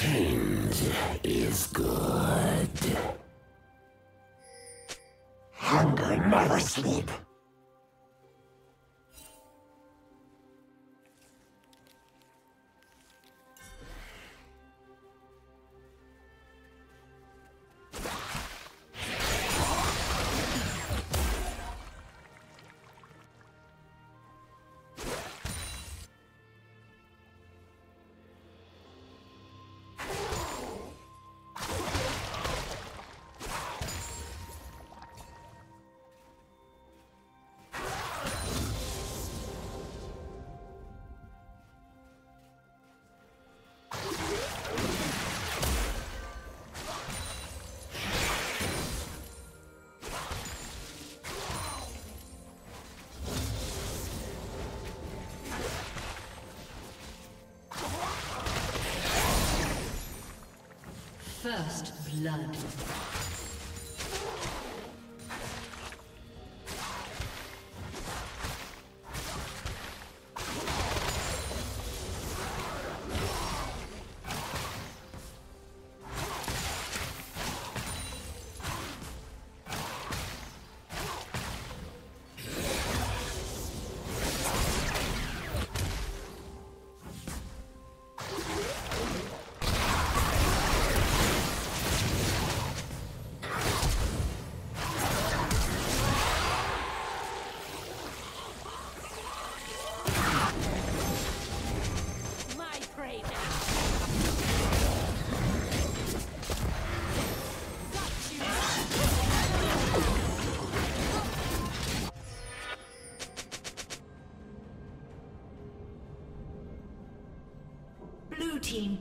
Change is good. Hunger never sleep. First blood.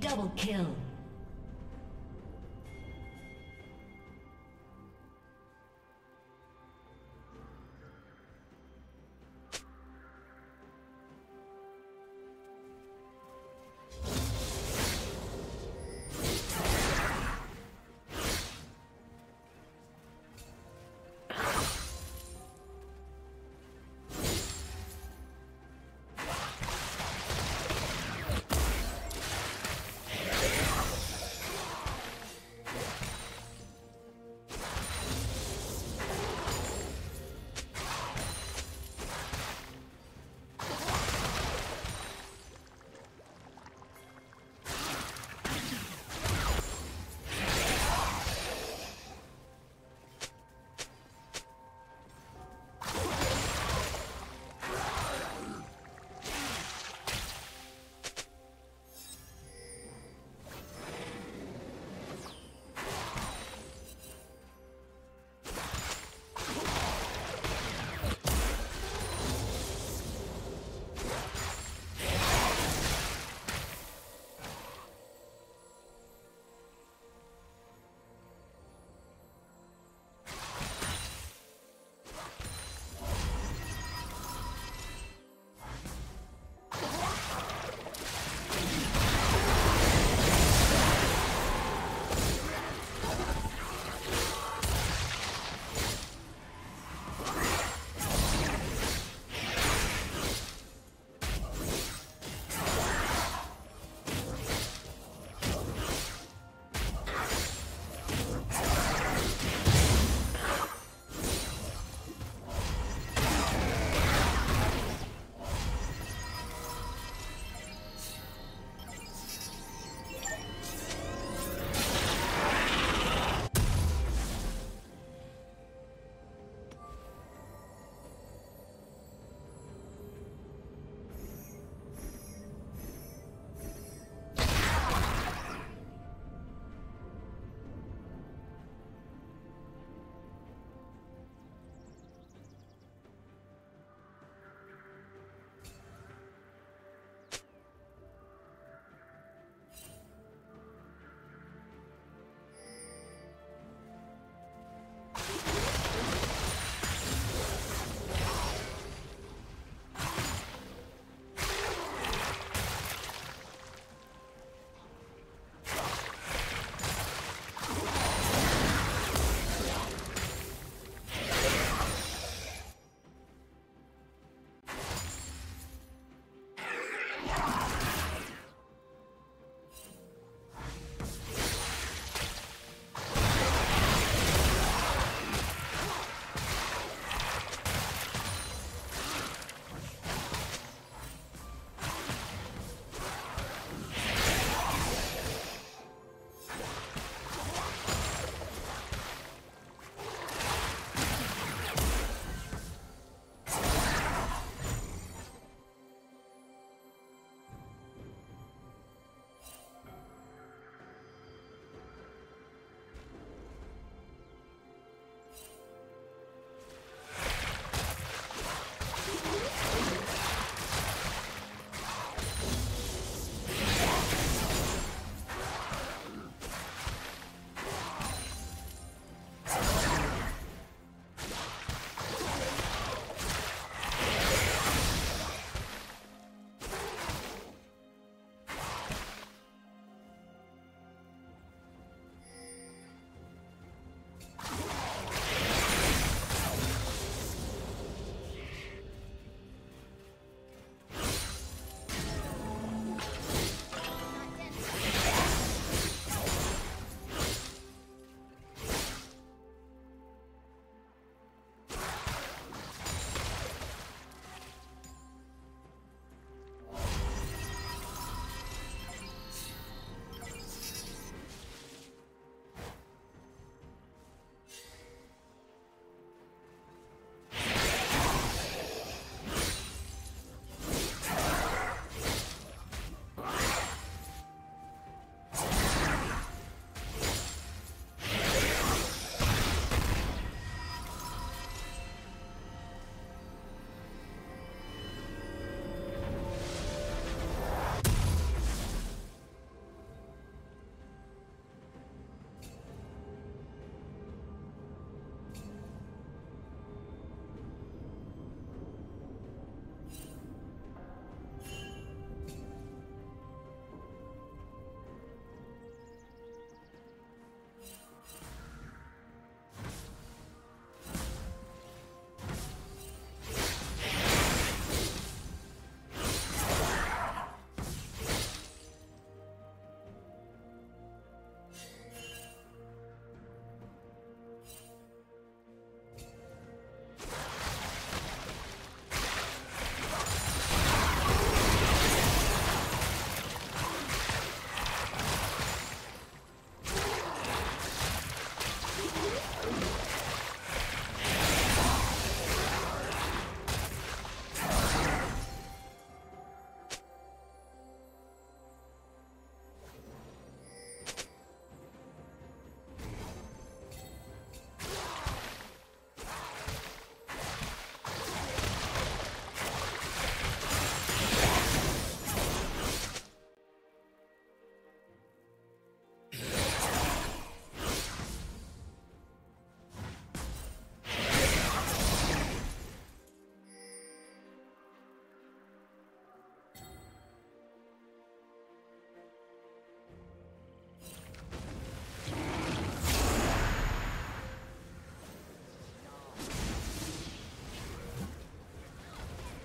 Double kill.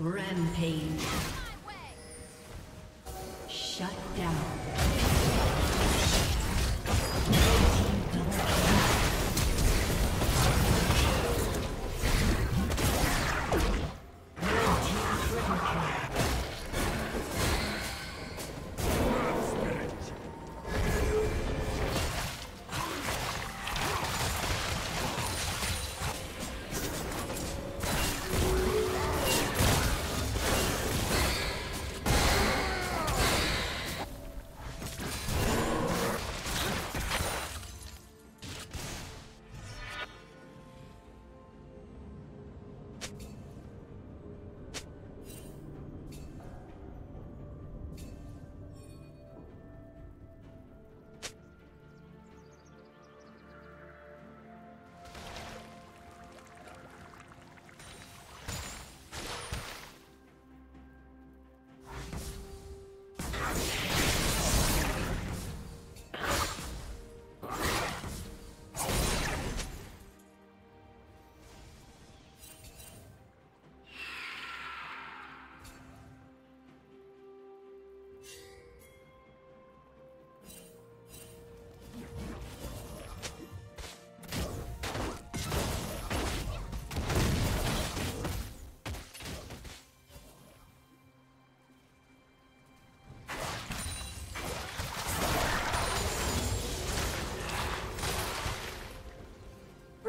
Rampage.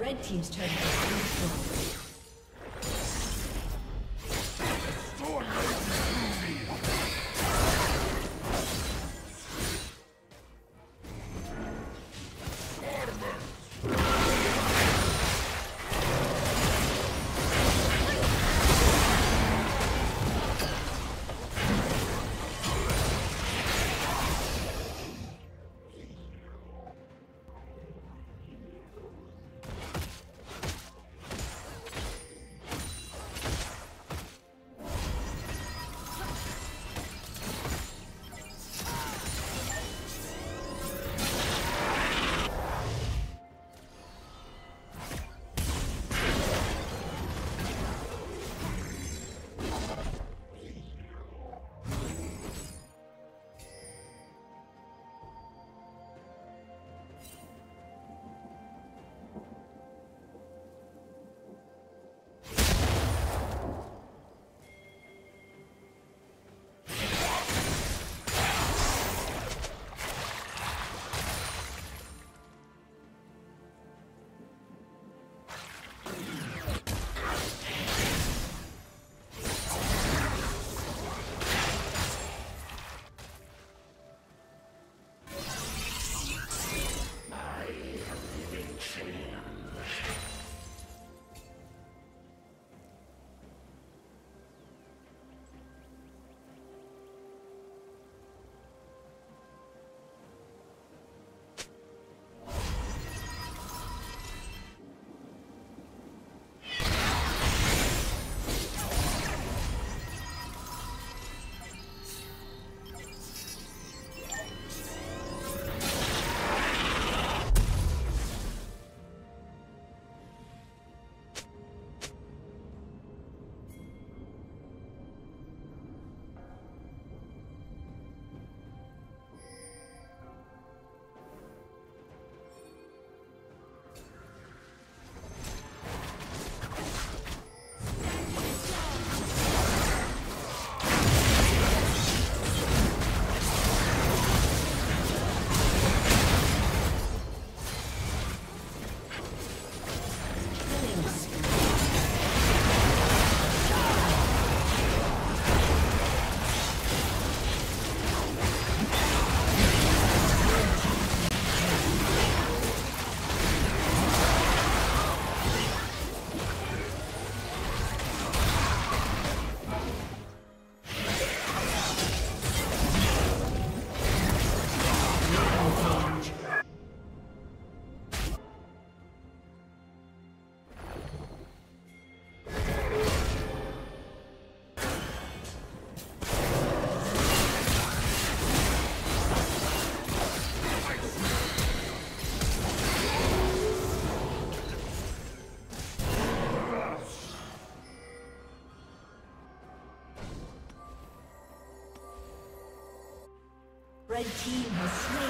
Red Team's turn to Red team has slain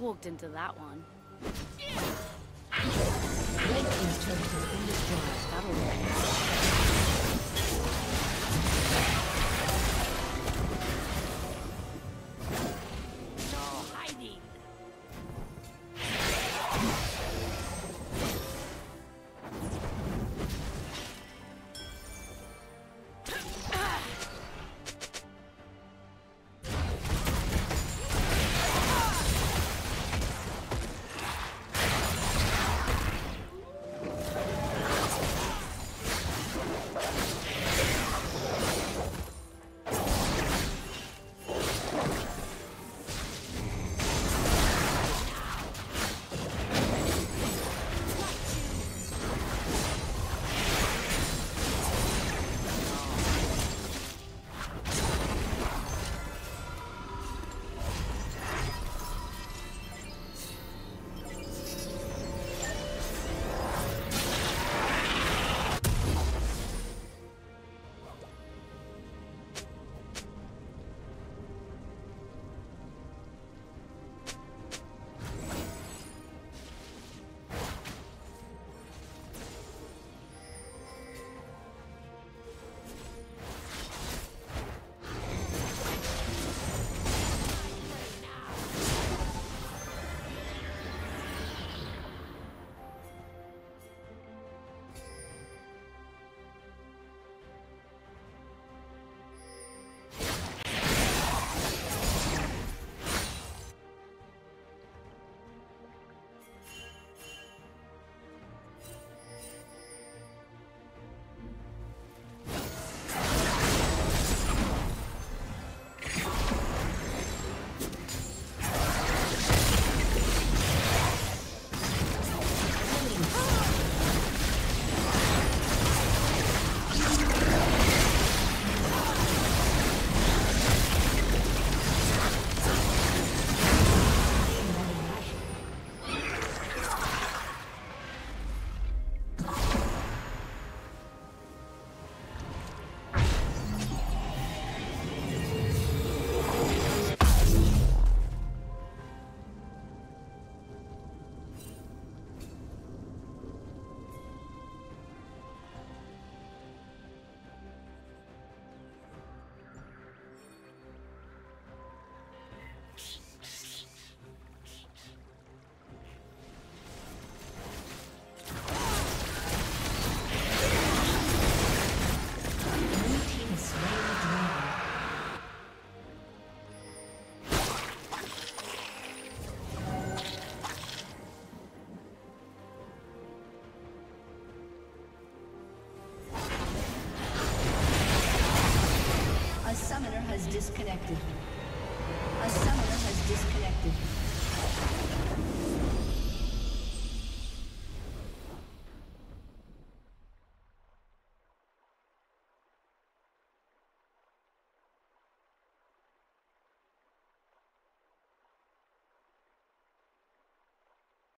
Walked into that one. Red Team's turret has been destroyed. That'll work.